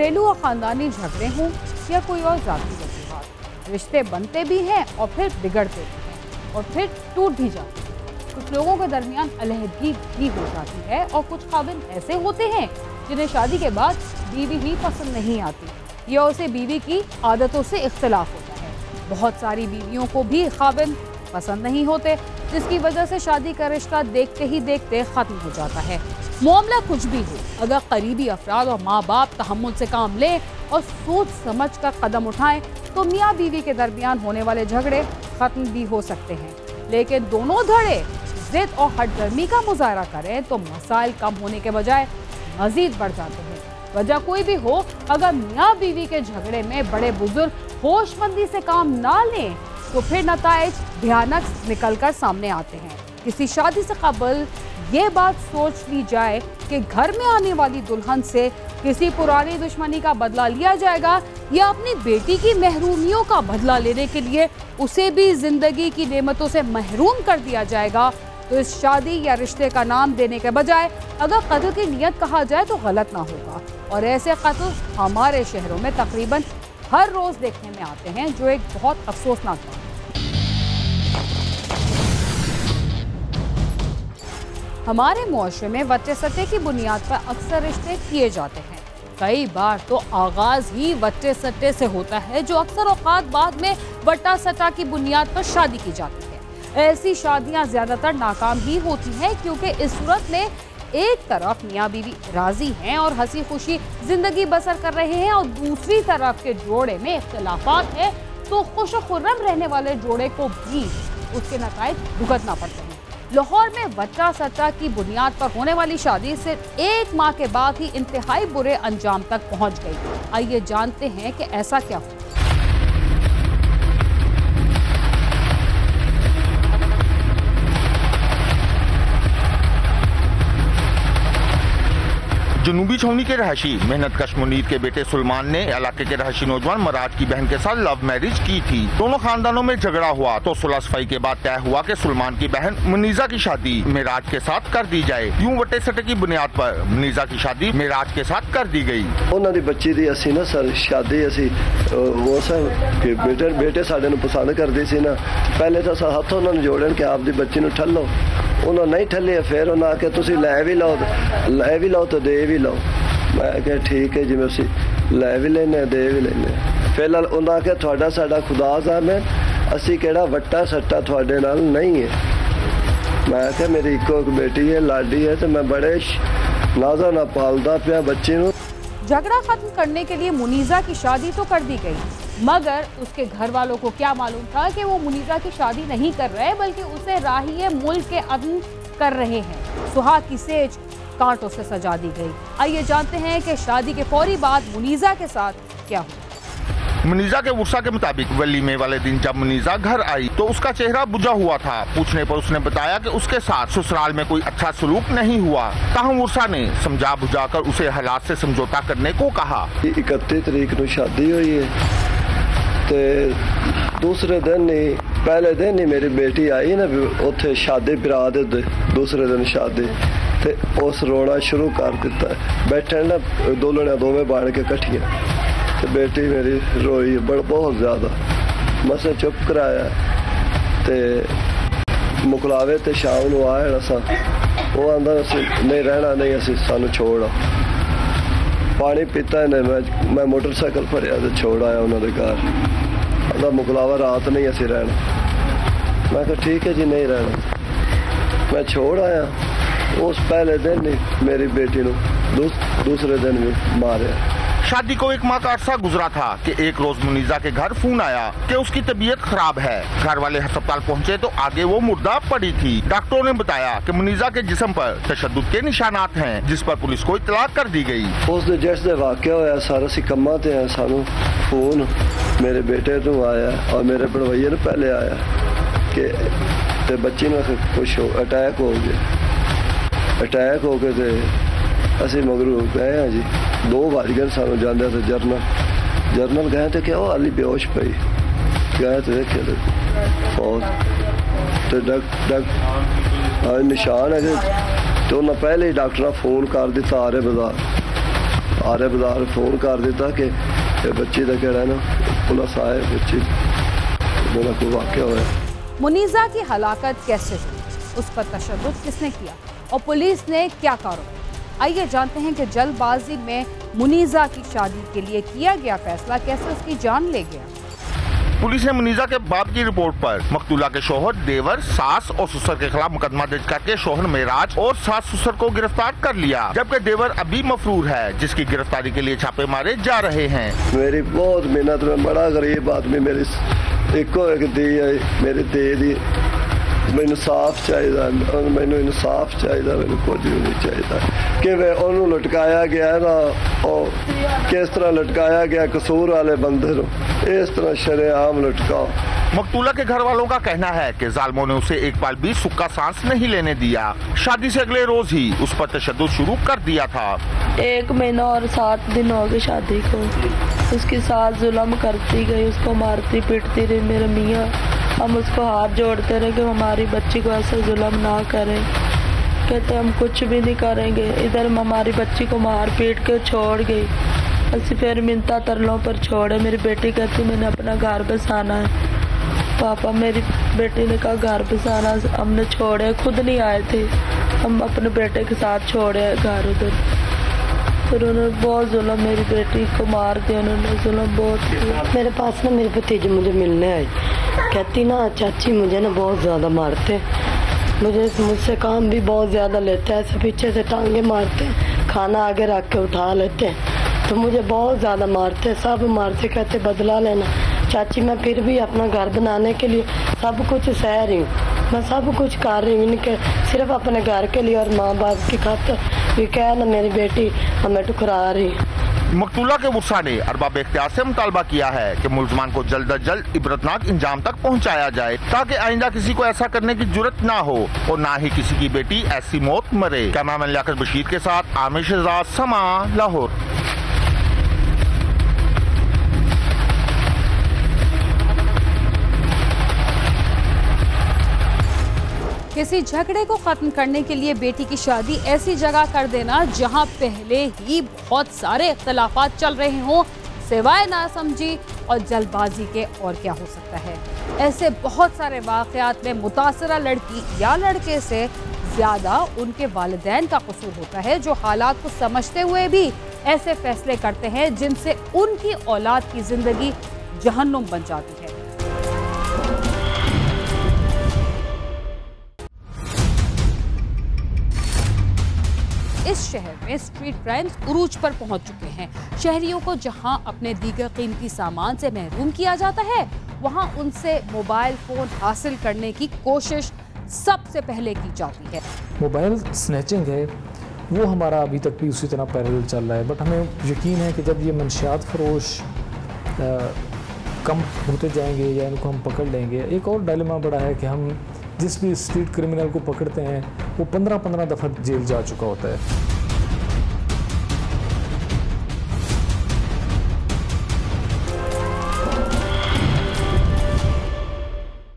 घरेलू और ख़ानदानी झगड़े हों या कोई और ज़ाती वजूहत रिश्ते बनते भी हैं और फिर बिगड़ते भी हैं और फिर टूट भी जाते हैं। कुछ लोगों के दरमियान अलहदगी भी हो जाती है और कुछ खाविन ऐसे होते हैं जिन्हें शादी के बाद बीवी ही पसंद नहीं आती या उसे बीवी की आदतों से इख्तलाफ होता है। बहुत सारी बीवियों को भी खाबिन पसंद नहीं होते जिसकी वजह से शादी का रिश्ता देखते ही देखते ख़त्म हो जाता है। मामला कुछ भी हो, अगर करीबी अफराद और माँ बाप तहमुल से काम लें और सोच समझ कर कदम उठाएँ तो मियाँ बीवी के दरमियान होने वाले झगड़े ख़त्म भी हो सकते हैं। लेकिन दोनों धड़े, जिद और हटगर्मी का मुजाहरा करें तो मसाइल कम होने के बजाय मजीद बढ़ जाते हैं। वजह कोई भी हो, अगर मियाँ बीवी के झगड़े में बड़े बुज़ुर्ग होशमंदी से काम ना लें तो फिर नतज भयानक निकल कर सामने आते हैं। किसी शादी से कबल ये बात सोच ली जाए कि घर में आने वाली दुल्हन से किसी पुरानी दुश्मनी का बदला लिया जाएगा या अपनी बेटी की महरूमियों का बदला लेने के लिए उसे भी ज़िंदगी की नेमतों से महरूम कर दिया जाएगा। तो इस शादी या रिश्ते का नाम देने के बजाय अगर कत्ल की नियत कहा जाए तो गलत ना होगा। और ऐसे कत्ल हमारे शहरों में तकरीबन हर रोज देखने में आते हैं, जो एक बहुत अफसोसनाक बात हमारे मुआरे में वच्चे सट्टे की बुनियाद पर अक्सर रिश्ते किए जाते हैं। कई बार तो आगाज़ ही वच्चे सट्टे से होता है, जो अक्सर औकात बाद में वट्टा सट्टा की बुनियाद पर शादी की जाती है। ऐसी शादियाँ ज़्यादातर नाकाम ही होती हैं, क्योंकि इस सूरत में एक तरफ़ मियाँ बीवी राज़ी हैं और हँसी खुशी ज़िंदगी बसर कर रहे हैं और दूसरी तरफ़ के जोड़े में इख्तलाफात है तो खुश खुर्रम रहने वाले जोड़े को भी उसके नतज भुगतना पड़ते हैं। लाहौर में वटका सच्चा की बुनियाद पर होने वाली शादी सिर्फ़ एक माह के बाद ही इंतहाई बुरे अंजाम तक पहुँच गई। आइए जानते हैं कि ऐसा क्या हुआ। जनूबी छौनी के रहायशी मेहनत कश मुनीर के बेटे सुलमान ने इलाके के रहायशी नौजवान मराज की बहन के साथ लव मैरिज की थी दोनों खानदानों में झगड़ा हुआ तो सुलह सफाई के बाद तय हुआ कि सुलमान की बहन मुनीजा की शादी मेराज के साथ कर दी जाए यूं वटे सटे की बुनियाद पर मुनीजा की शादी मेराज के साथ कर दी गई ਉਹਨਾਂ ਬੱਚੀ ਦੀ ਅਸੀਂ ਨਾ ਸਰ ਸ਼ਾਦੀ ਅਸੀਂ ਅਹ, ਉਸ ਕਿ ਬੇਟੇ ਬੇਟੇ ਸਾਡੇ ਨੂੰ ਪਸੰਦ ਕਰਦੇ ਸੀ ਨਾ ਪਹਿਲੇ ਤਾਂ ਅਸਾਂ ਹੱਥ ਉਹਨਾਂ ਨੂੰ ਜੋੜਨ ਕਿ ਆਪਦੀ ਬੱਚੀ ਨੂੰ ਠੱਲੋ ਉਹਨਾਂ ਨਹੀਂ ਠੱਲੇ ਫਿਰ ਉਹਨਾਂ ਆ ਕੇ ਤੁਸੀਂ ਲੈ ਵੀ ਲਓ ਤੇ- ਲੈ ਵੀ ਲਓ ਤੇ ਦੇ ਵੀ ਲਓ ਮੈਂ ਕਿਹਾ ਠੀਕ ਹੈ ਜਿਵੇਂ ਅਸੀਂ ਲੈ ਵੀ ਲੈਨੇ ਦੇ ਵੀ ਲੈਨੇ ਫਿਲਹਾਲ ਉਹਨਾਂ ਆ ਕੇ ਤੁਹਾਡਾ ਸਾਡਾ ਖੁਦਾ ਜਾਨੇ ਅਸੀਂ ਕਿਹੜਾ ਵੱਟਾ ਸੱਟਾ ਤੁਹਾਡੇ ਨਾਲ ਨਹੀਂ ਹੈ ਮੈਂ ਕਿਹਾ ਮੇਰੀ ਇੱਕੋ ਇੱਕ ਬੇਟੀ ਹੈ ਲਾਡੀ ਹੈ ਤੇ ਮੈਂ ਬੜੇ ਸ਼- ਨਾਜ਼ਾਂ ਨਾਲ ਪਾਲਦਾ ਪਿਆ ਬੱਚੇ ਨੂੰ झगड़ा खत्म करने के लिए मुनीजा की शादी तो कर दी गई मगर उसके घर वालों को क्या मालूम था कि वो मुनीरा की शादी नहीं कर रहे बल्कि उसे राहिए मुल्क के अदम कर रहे हैं। सुहा की सेज कांटों से सजा दी गई। आइए जानते हैं कि शादी के फौरी बाद मुनीजा के साथ क्या हुआ। मुनीजा के वर्षा के मुताबिक वली में वाले दिन जब मुनीजा घर आई तो उसका चेहरा बुझा हुआ था। पूछने पर उसने बताया कि उसके साथ ससुराल में कोई अच्छा सलूक नहीं हुआ। ताहम वर्षा ने समझा बुझा कर उसे हालात से समझौता करने को कहा। इकतीस तारीख को शादी हुई है। ਤੇ ਦੂਸਰੇ ਦਿਨ ਹੀ, ਪਹਿਲੇ ਦਿਨ ਹੀ ਮੇਰੀ ਬੇਟੀ ਆਈ ਨਾ ਉੱਥੇ ਸ਼ਾਦੀ, ਬਰਾਤ ਦੇ ਦੂਸਰੇ ਦਿਨ ਸ਼ਾਦੀ। ਤੇ ਉਸ ਰੋਣਾ ਸ਼ੁਰੂ ਕਰ ਦਿੱਤਾ। ਬੈਠਣ ਨਾ ਦੋਲਣੇ ਦੋਵੇਂ ਬਣ ਕੇ ਇਕੱਠੀਆਂ। ਤੇ ਬੇਟੀ ਮੇਰੀ ਰੋਈ ਬੜ, ਬਹੁਤ ਜ਼ਿਆਦਾ। ਮਸੇ ਚੁੱਪ ਕਰਾਇਆ। ਤੇ ਮੁਕਲਾਵੇ ਤੇ ਸ਼ਾਮ ਨੂੰ ਆਇਆ ਅਸਾਂ ਉਹ ਆਂਦਾ, ਅਸੀਂ ਨਹੀਂ ਰਹਿਣਾ, ਨਹੀਂ, ਅਸੀਂ ਸਾਨੂੰ ਛੋੜ ਪਾਣੀ ਪੀਤਾ ਇਹਨੇ, ਮੈਂ ਮੈਂ ਮੋਟਰਸਾਈਕਲ ਭਰਿਆ ਤੇ ਛੋੜ ਆਇਆ ਉਹਨਾਂ ਦੇ ਘਰ। ਉਹਦਾ ਮੁਕਲਾਵਾ ਰਾਤ ਨਹੀਂ ਅਸੀਂ ਰਹਿਣਾ। ਮੈਂ ਕਿਹਾ, ਠੀਕ ਹੈ ਜੀ, ਨਹੀਂ ਰਹਿਣਾ। ਮੈਂ ਛੋੜ ਆਇਆ। ਉਸ ਪਹਿਲੇ ਦਿਨ ਹੀ ਮੇਰੀ ਬੇਟੀ ਨੂੰ ਦੂਸ- ਦੂਸਰੇ ਦਿਨ ਵੀ ਮਾਰਿਆ। शादी को एक माह का अरसा गुजरा था कि एक रोज मुनीजा के घर फ़ोन आया कि उसकी तबीयत खराब है। घर वाले अस्पताल पहुँचे तो आगे वो मुर्दा पड़ी थी। डॉक्टरों ने बताया कि मुनीजा के जिस्म पर तशद के निशानात हैं, जिस पर पुलिस को इतला कर दी गई। उसने जैसे जिस वाक्य होया, सारा सिकम्मा ते फ़ोन मेरे बेटे तो आया और मेरे भड़वैये ने पहले आया कि बच्चे ने कुछ अटैक हो गया अटैक हो गए थे असं मगरू गए हैं जी। ਗਏ ਆ ਜੀ ਦੋ ਵੱਜ ਗਏ ਸਾਨੂੰ ਜਾਂਦੇ ਤੇ ਜਰਨਲ ਜਰਨਲ ਗਏ ਤੇ ਕਿ ਉਹ ਹਾਲੀ ਬੇਹੋਸ਼ ਪਈ ਗਏ ਤੇ ਦੇਖਿਆ ਤੇ ਬਹੁਤ ਤੇ ਡਾਕ ਡਾਕ ਆ ਨਿਸ਼ਾਨ ਹੈ ਕਿ ਤੇ ਉਹਨਾਂ ਪਹਿਲੇ ਹੀ ਡਾਕਟਰਾਂ ਫੋਨ ਕਰ ਦਿੱਤਾ ਆਰੇ ਬਾਜ਼ਾਰ ਆਰੇ ਬਾਜ਼ਾਰ ਫੋਨ ਕਰ ਦਿੱਤਾ ਕਿ ਇਹ ਬੱਚੀ ਦਾ ਕਿਹੜਾ ਨਾ ਪੁਲਿਸ ਆਏ ਬੱਚੀ ਮੇਰਾ ਕੋਈ ਵਾਕਿਆ ਹੋਇਆ मुनीजा की हलाकत कैसे हुई उस पर तशद किसने किया और पुलिस ने क्या कार्रवाई आइए जानते हैं कि जल्दबाजी में मुनीजा की शादी के लिए किया गया फैसला कैसे उसकी जान ले गया? पुलिस ने मुनीजा के बाप की रिपोर्ट पर मकतूला के शोहर देवर सास और ससुर के खिलाफ मुकदमा दर्ज करके शोहर मेराज और सास ससुर को गिरफ़्तार कर लिया जबकि देवर अभी मफरूर है जिसकी गिरफ्तारी के लिए छापे मारे जा रहे हैं। मेरी बहुत मेहनत में बड़ा गरीब आदमी मेरी एक दी है मेरे दे दी। ਮੈਨੂੰ ਸਾਫ਼ ਚਾਹੀਦਾ ਅਹ ਮੈਨੂੰ ਇਨਸਾਫ ਚਾਹੀਦਾ ਮੈਨੂੰ ਕੁਝ ਵੀ ਨਹੀਂ ਚਾਹੀਦਾ ਕਿਵੇਂ ਉਹਨੂੰ ਲਟਕਾਇਆ ਗਿਆ ਨਾ ਉਹ ਕਿਸ ਤਰ੍ਹਾਂ ਲਟਕਾਇਆ ਗਿਆ ਕਸੂਰ ਵਾਲੇ ਬੰਦੇ ਨੂੰ ਇਸ ਤਰ੍ਹਾਂ ਸ਼ਰੇਆਮ ਲਟਕਾਓ मकतूला के घर वालों का कहना है कि जालमों ने उसे एक बार भी सुक्का सांस नहीं लेने दिया शादी से अगले रोज ही उस पर तशद शुरू कर दिया था एक महीना और सात दिन हो गए शादी को उसकी सास जुलम करती गई उसको मारती पीटती रही मेरे मियाँ हम उसको हाथ जोड़ते रहे कि हमारी बच्ची को ऐसा जुलम ना करें। कहते, हम कुछ भी नहीं करेंगे। इधर हम हमारी बच्ची को मार पीट के छोड़ गई। ऐसे फिर मिनता तरलों पर छोड़े। मेरी बेटी कहती, मैंने अपना घर बसाना है। पापा, मेरी बेटी ने कहा, घर बसाना हमने छोड़े, खुद नहीं आए थे। हम अपने बेटे के साथ छोड़े घर उधर। फिर उन्होंने बहुत जुलम मेरी बेटी को मार दिया, उन्होंने जुलम बहुत मेरे पास ना मेरी भतीजी मुझे मिलने आई कहती ना, चाची, मुझे ना बहुत ज़्यादा मारते। मुझे, मुझसे काम भी बहुत ज़्यादा लेते हैं, ऐसे पीछे से टांगे मारते हैं। खाना आगे रख के उठा लेते हैं। तो मुझे बहुत ज़्यादा मारते सब मारते कहते, बदला लेना। चाची, मैं फिर भी अपना घर बनाने के लिए सब कुछ सह रही हूँ। मैं सब कुछ कर रही हूँ। इनके, सिर्फ़ अपने घर के लिए और माँ बाप की खातर। ये कह ना मेरी बेटी हमें ठुकरा रही। मकतूला के वर्षा ने अरबाब इख्तियार से मुतालबा किया है कि मुलजमान को जल्द अज जल्द इबरतनाक इंजाम तक पहुँचाया जाए, ताकि आइंदा किसी को ऐसा करने की ज़रूरत ना हो और ना ही किसी की बेटी ऐसी मौत मरे। कैमरा मैन लियाकत बशीर के साथ आमिर शहजाद, समा, लाहौर। किसी झगड़े को खत्म करने के लिए बेटी की शादी ऐसी जगह कर देना जहाँ पहले ही बहुत सारे इख्तलाफात चल रहे हों, सिवाय ना समझी और जल्दबाजी के और क्या हो सकता है। ऐसे बहुत सारे वाकयात में मुतासरा लड़की या लड़के से ज़्यादा उनके वालदेन का कसूर होता है, जो हालात को समझते हुए भी ऐसे फैसले करते हैं जिनसे उनकी औलाद की ज़िंदगी जहन्नुम बन जाती है। इस शहर में स्ट्रीट क्राइम्स उरूज पर पहुँच चुके हैं। शहरियों को जहाँ अपने दीगर कीमती सामान से महरूम किया जाता है, वहाँ उनसे मोबाइल फ़ोन हासिल करने की कोशिश सबसे पहले की जाती है। मोबाइल स्नैचिंग है, वो हमारा अभी तक भी उसी तरह पैरेलल चल रहा है बट हमें यकीन है कि जब ये मंशियात फरोश कम होते जाएँगे या इनको हम पकड़ लेंगे, एक और डायलेमा बड़ा है कि हम जिस भी स्ट्रीट क्रिमिनल को पकड़ते हैं, वो पंद्रह पंद्रह दफ़ा जेल जा चुका होता है।